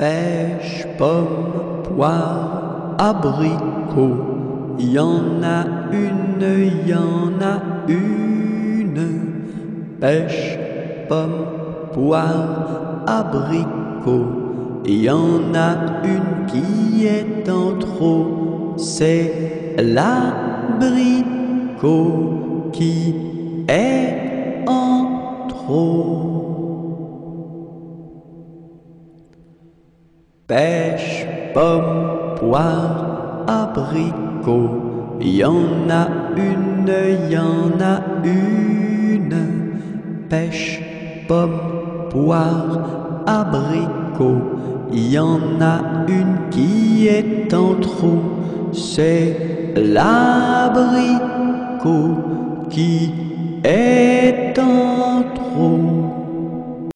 Pêche, pomme, poire, abricot, y en a une, y en a une. Pêche, pomme, poire, abricot, y en a une qui est en trop, c'est l'abricot qui est en trop. Pêche, pomme, poire, abricot, y en a une, y en a une. Pêche, pomme, poire, abricot, y en a une qui est en trop, c'est l'abricot qui est.